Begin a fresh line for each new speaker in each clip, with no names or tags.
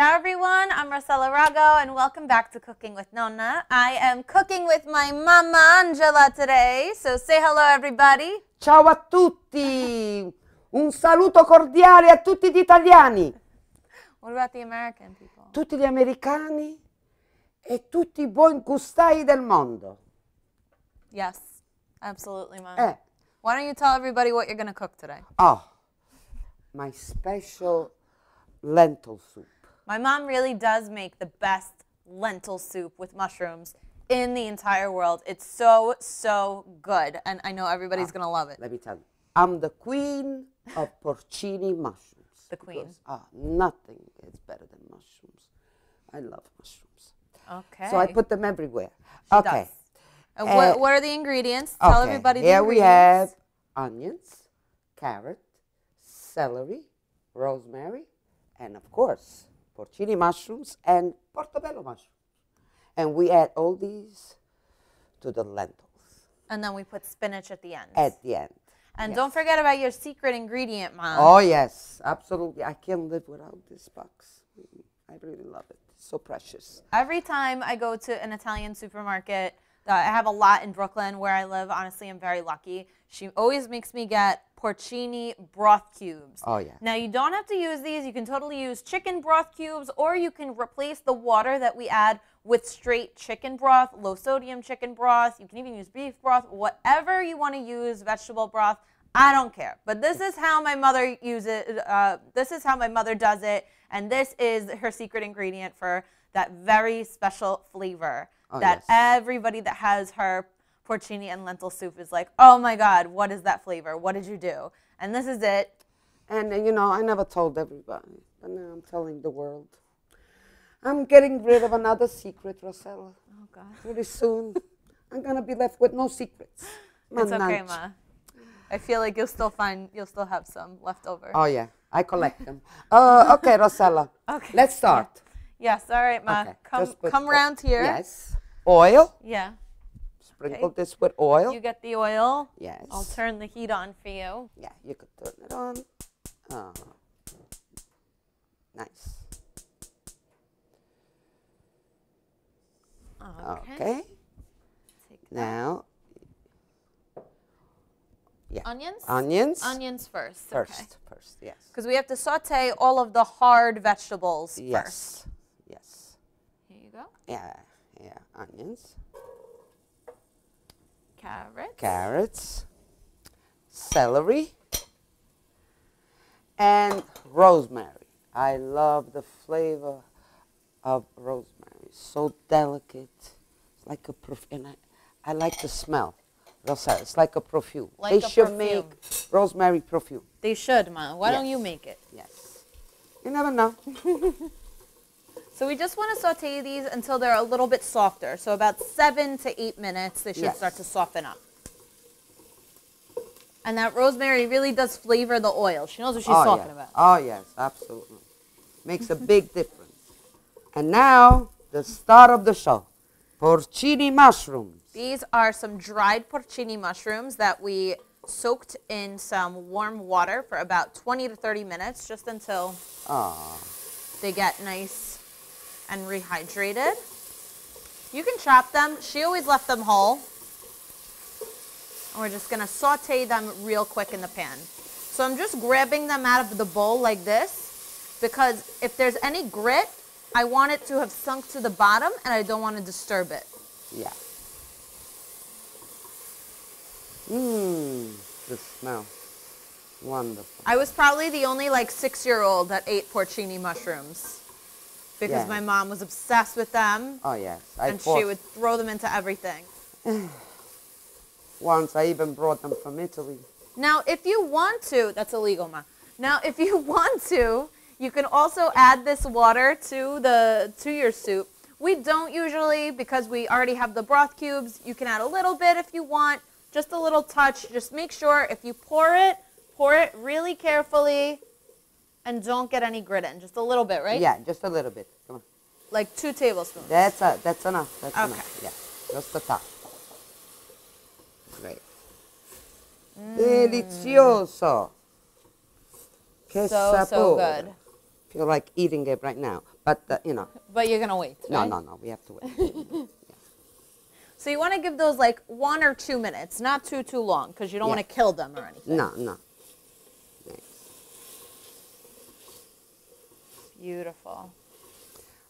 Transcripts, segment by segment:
Ciao everyone, I'm Rossella Rago and welcome back to Cooking with Nonna. I am cooking with my mama Angela today, so say hello everybody.
Ciao a tutti! Un saluto cordiale a tutti gli italiani,
What about the American people?
tutti gli americani e tutti i buon gustai del mondo.
Yes, absolutely, mom.
Eh,
Why don't you tell everybody what you're going to cook today?
oh, my special lentil soup.
My mom really does make the best lentil soup with mushrooms in the entire world. It's so, so good, and I know everybody's going to love it.
Let me tell you, I'm the queen of porcini mushrooms.
The queen.
because, ah, nothing is better than mushrooms. I love mushrooms.
Okay.
So I put them everywhere.
She
okay.
And what,
Uh,
what are the ingredients? Tell everybody the
Here we have onions, carrot, celery, rosemary, and of course, porcini mushrooms and portobello mushrooms. And we add all these to the lentils
And then we put spinach at the end.
at the end.
and
yes.
don't forget about your secret ingredient, Mom.
Oh, yes, absolutely. I can't live without this box. I really love it. It's so precious.
Every time I go to an Italian supermarket, I have a lot in Brooklyn where I live. Honestly, I'm very lucky. She always makes me get porcini broth cubes.
Oh, yeah.
Now, you don't have to use these. You can totally use chicken broth cubes, or you can replace the water that we add with straight chicken broth, low sodium chicken broth. You can even use beef broth, whatever you want to use, vegetable broth. I don't care. But this is how my mother uses uh, this is how my mother does it, and this is her secret ingredient for that very special flavor
Oh,
that
yes.
everybody that has her porcini and lentil soup is like, oh my God, what is that flavor? What did you do? And this is it.
And, uh, you know, I never told everybody, but now I'm telling the world. I'm getting rid of another secret, Rossella.
Oh God.
Pretty soon, I'm going to be left with no secrets.
It's okay. Ma. I feel like you'll still find you'll still have some left over.
Oh, yeah. I collect them. Uh, okay, Rossella.
Okay.
Let's start.
Yes, all right, Ma.
Okay,
Come come round here.
Yes. Oil.
Yeah.
Sprinkle
Okay.
this with oil.
You get the oil.
yes.
I'll turn the heat on for you.
Yeah, you could turn it on. Uh, nice.
Okay.
Okay.
Take.
Now, yeah.
Onions?
Onions.
Onions first.
First. First. Yes.
Because we have to saute all of the hard vegetables first.
Yes. Yes.
Here you go.
Yeah. Yeah. Onions.
Carrots.
carrots, celery, and rosemary. I love the flavor of rosemary. So delicate. It's like a perfume. And I, I like the smell. It's like a perfume.
Like
they
a
should
perfume.
make rosemary perfume.
They should, Ma. Why don't you make it?
Yes. You never know.
So we just want to saute these until they're a little bit softer. So about seven to eight minutes, they should
Yes.
start to soften up. And that rosemary really does flavor the oil. She knows what she's
oh,
talking
yes.
about.
Oh, yes, absolutely. Makes a big difference. And now, the star of the show porcini mushrooms.
These are some dried porcini mushrooms that we soaked in some warm water for about 20 to 30 minutes, just until
Oh,
they get nice and rehydrated. You can chop them. She always left them whole. And we're just gonna saute them real quick in the pan. So I'm just grabbing them out of the bowl like this because if there's any grit, I want it to have sunk to the bottom and I don't want to disturb it.
yeah. Mmm, the smell. Wonderful.
I was probably the only like six year old that ate porcini mushrooms because
Yeah.
my mom was obsessed with them
Oh, yes. I
and she would throw them into everything.
Once I even brought them from Italy.
Now, if you want to, that's illegal, ma. Now, if you want to, you can also add this water to the to your soup. We don't usually because we already have the broth cubes. You can add a little bit if you want, just a little touch. Just make sure if you pour it, pour it really carefully and don't get any grit in. Just a little bit, right?
Yeah, just a little bit. Come on.
Like two tablespoons.
That's, a, that's enough. That's
Okay.
enough. Yeah, just the top. Great. Delicioso. Che
Mm. so,
sapore.
so good.
feel like eating it right now. But uh, you know,
But you're gonna wait.
no,
right?
no, no. We have to wait.
So you want to give those like one or two minutes, not too too long, because you don't
Yeah.
want to kill them or anything.
no, no.
Beautiful.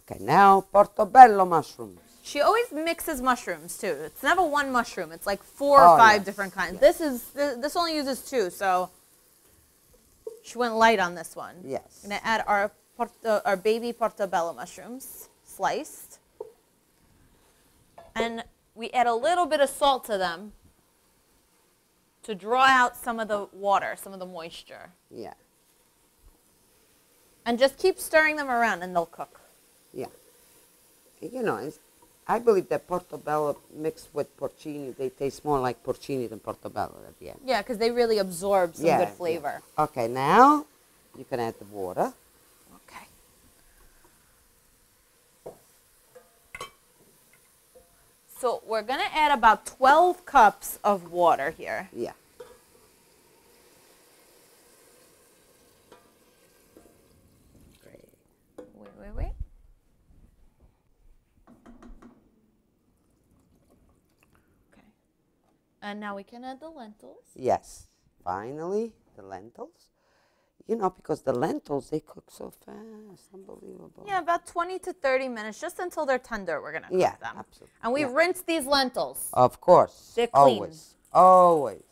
Okay, now portobello mushrooms.
She always mixes mushrooms too. It's never one mushroom. It's like four or
oh,
five
yes,
different kinds.
yes.
This is this only uses two, so she went light on this one.
Yes.
Gonna add our porto, uh, our baby portobello mushrooms sliced, and we add a little bit of salt to them to draw out some of the water, some of the moisture,
Yeah,
and just keep stirring them around, and they'll cook.
yeah. You know, it's, I believe that portobello mixed with porcini, they taste more like porcini than portobello at the end.
Yeah, because they really absorb some
yeah,
good
yeah.
flavor.
Okay, now you can add the water.
Okay. So we're gonna add about 12 cups of water here.
Yeah. Great.
Wait, wait, wait. Okay. And now we can add the lentils.
Yes. Finally, the lentils. You know, because the lentils they cook so fast, unbelievable.
Yeah, about 20 to 30 minutes, just until they're tender. We're gonna cook
Yeah,
them.
absolutely.
And we
Yeah.
rinse these lentils.
Of course.
They're clean.
Always. Always.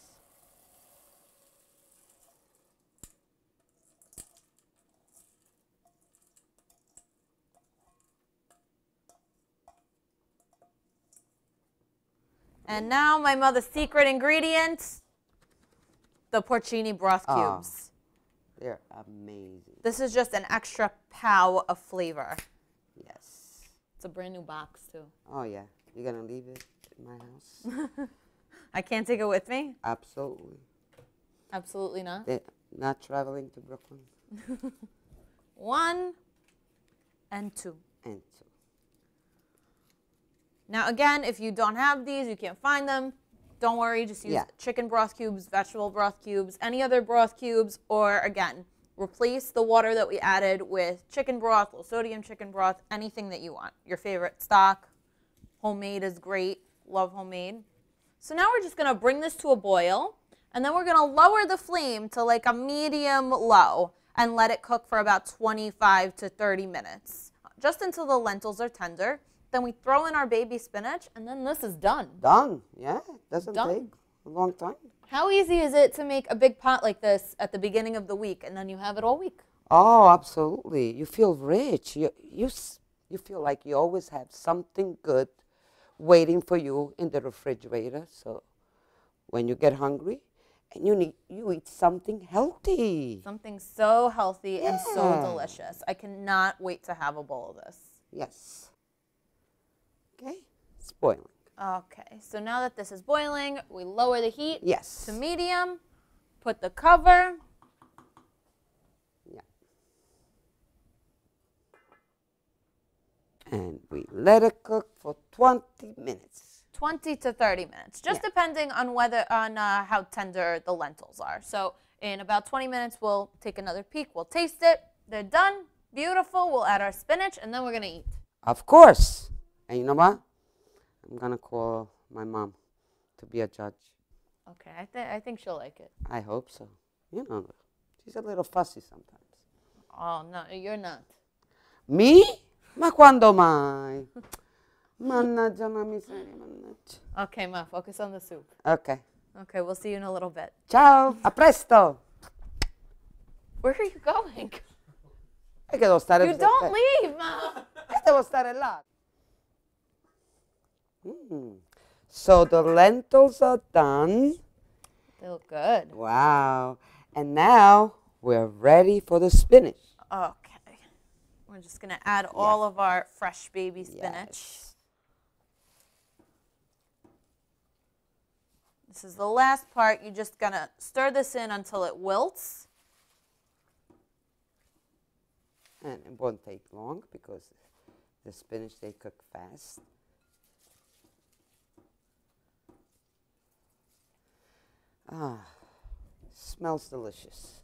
And now my mother's secret ingredient, the porcini broth
Ah.
cubes.
They're amazing.
This is just an extra pow of flavor.
Yes.
It's a brand new box too.
Oh yeah. You're gonna leave it in my house?
I can't take it with me.
Absolutely.
Absolutely not.
They're not traveling to Brooklyn.
One and two.
And two.
Now again, if you don't have these, you can't find them. Don't worry, just use
Yeah.
chicken broth cubes, vegetable broth cubes, any other broth cubes, or again, replace the water that we added with chicken broth, low sodium chicken broth, anything that you want. Your favorite stock. Homemade is great. Love homemade. So now we're just gonna bring this to a boil, and then we're gonna lower the flame to like a medium low and let it cook for about 25 to 30 minutes, just until the lentils are tender. Then we throw in our baby spinach, and then this is done.
Done. Yeah. Doesn't
Done.
take a long time.
How easy is it to make a big pot like this at the beginning of the week, and then you have it all week?
Oh, absolutely. You feel rich. You you you feel like you always have something good waiting for you in the refrigerator. So when you get hungry and you need you eat something healthy.
Something so healthy and so delicious. I cannot wait to have a bowl of this.
Yes. Okay. It's boiling.
Okay, so now that this is boiling, we lower the heat
Yes.
to medium, put the cover,
Yeah. And we let it cook for 20 minutes.
20 to 30 minutes, just
Yeah.
depending on whether on uh, how tender the lentils are. So in about 20 minutes, we'll take another peek. We'll taste it. They're done. Beautiful. We'll add our spinach, and then we're gonna eat.
Of course. And you know what? I'm going to call my mom to be a judge.
Okay, I, th- I think she'll like it.
I hope so. You know, she's a little fussy sometimes.
Oh no, you're not.
Me? Ma quando mai? Mannaggia la miseria, mannaggia.
Okay, ma, focus on the soup.
Ok.
Okay, we'll see you in a little bit.
Ciao, a presto.
Where are you going?
E che devo stare
You don't leave, ma.
E devo stare là. Mm. So the lentils are done.
They look good.
Wow. And now we're ready for the spinach.
Okay. We're just gonna add all of our fresh baby spinach.
Yes.
This is the last part. You're just gonna stir this in until it wilts.
And it won't take long because the spinach they cook fast. Ah, smells delicious.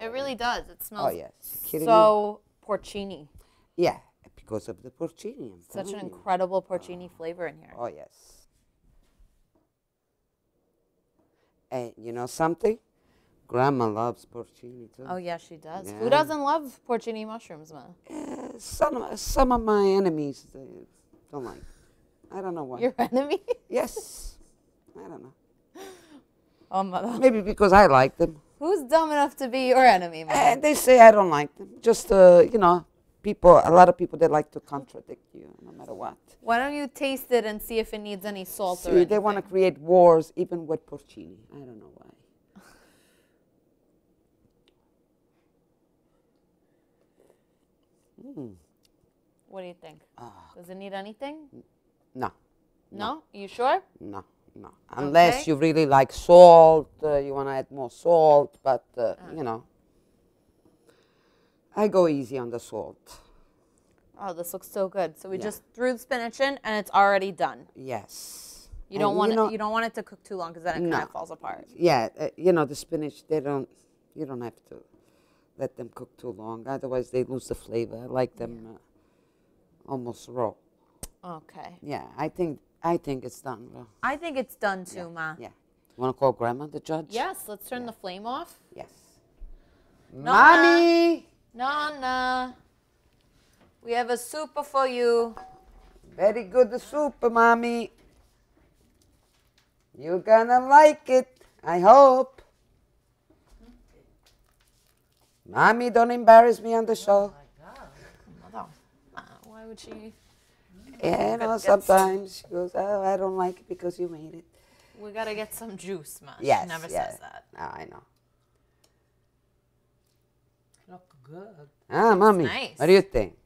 It really does. It smells Oh
yes. Kidding me?
so porcini.
Yeah, because of the porcini. I'm
Such an
you.
incredible porcini flavor in here.
Oh yes. And you know something? Grandma loves porcini too.
Oh yeah, she does.
Yeah.
Who doesn't love porcini mushrooms, ma?
Eh, some of, some of my enemies don't like. I don't know why.
Your enemy?
yes. I don't know.
Oh mother.
Maybe because I like them.
Who's dumb enough to be your enemy?
And they say I don't like them. Just uh, you know, people. A lot of people they like to contradict you, no matter what.
Why don't you taste it and see if it needs any salt or anything?
they want to create wars even with porcini. I don't know why.
What do you think?
Ah.
Does it need anything?
No,
No? You sure?
no, no. Unless
Okay.
you really like salt, uh, you want to add more salt. But uh,
Ah.
you know, I go easy on the salt.
Oh, this looks so good. So we
Yeah.
just threw the spinach in and it's already done.
Yes.
You
And
don't want
know-
it, you don't want it to cook too long because then it
No.
kind of falls apart.
Yeah, uh, you know the spinach. They don't. You don't have to let them cook too long. Otherwise, they lose the flavor. I like them uh, almost raw.
Okay.
Yeah, I think I think it's done. Well,
I think it's done too, ma.
yeah. You want to call Grandma the judge?
Yes, let's turn the flame off.
Yes.
Nana.
Mommy,
Nana, we have a super for you.
very good the super, mommy. You're gonna like it. I hope. Mommy, don't embarrass me on the show.
Mother, uh, why would she?
Yeah, you know,
Good- good.
sometimes she goes, oh, I don't like it because you made it.
We gotta get some juice, ma.
Yes,
She never
yeah.
says that.
No, I know.
Look good.
Ah, mommy,
nice.
what do you think?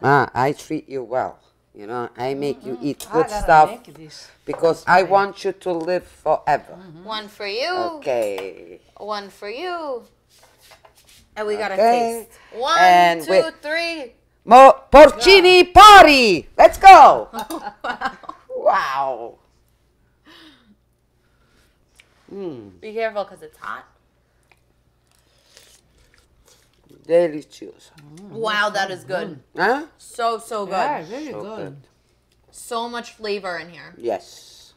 Ma, I treat you well. You know, I make you eat good
gotta
stuff
make this.
because I want you to live forever.
One for you.
Okay.
One for you. And we gotta taste. One,
And
two, three.
Mo porcini party. Let's go. wow. Mm,
Be careful because it's hot.
delicious.
Wow, that is good.
Huh?
So, so good.
Yeah, very
So
good.
good.
So much flavor in here.
Yes.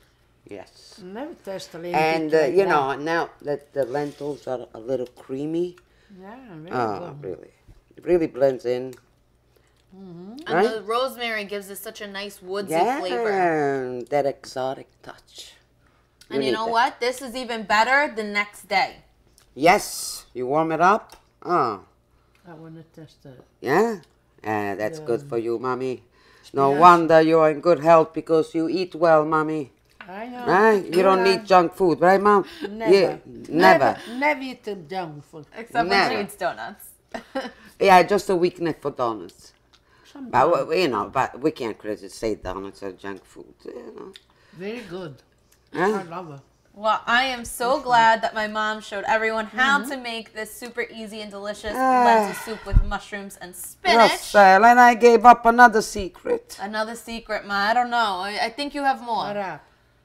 Yes.
Never tasted anything
And uh,
like
you know now that the lentils are a little creamy,
Yeah, very
ah,
good.
really, it really blends in.
And
Right?
the rosemary gives it such a nice woodsy
Yeah,
flavor.
that exotic touch.
And you know
that.
what? This is even better the next day.
Yes, you warm it up. Oh.
I want to taste it.
yeah, ah, that's good for you, mommy. No wonder you're in good health because you eat well, mommy.
I know.
Right? You don't
Yeah.
need junk food, right, mom?
Never.
Yeah, never.
Never eat junk food.
Except
when she Never.
eats donuts.
Yeah, just a weakness for donuts.
Sometimes.
But we- you know, but we can't credit say donuts are junk food. You know.
Very good.
Huh?
I love it.
Well, I am so glad that my mom showed everyone how to make this super easy and delicious
Ah.
lentil soup with mushrooms and spinach.
Russell, and I gave up another secret.
Another secret, Ma. I don't know. I, I think you have more.
What up?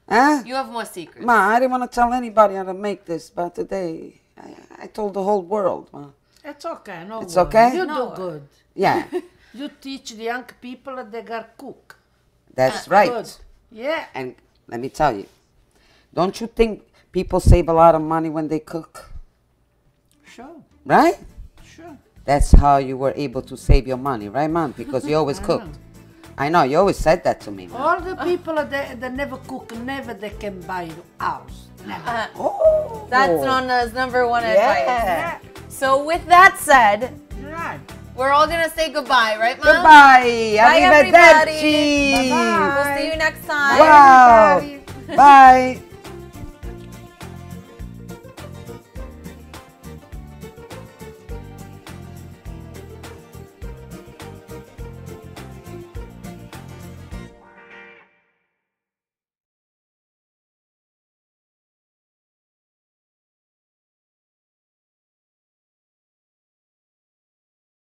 Huh?
You have more secrets.
Ma, I didn't want to tell anybody how to make this, but today I, I told the whole world, Ma.
It's okay. No
It's
worry.
okay?
You
No
do good.
Yeah,
You teach the young people that they got cook.
that's right.
Good. Yeah.
And let me tell you, don't you think people save a lot of money when they cook?
Sure.
Right?
Sure.
That's how you were able to save your money, right, Mom? Because you always
I
cooked.
know.
I know, you always said that to me, Mom.
All the people that, that never cook, never they can buy a house. Never.
Uh,
Oh,
that's Nana's number one advice.
yeah.
So with that said,
Right.
We're all gonna say goodbye, right, Mom?
Goodbye.
Bye, everybody.
Arrivederci.
Bye-bye.
We'll see you next time.
Wow. Bye.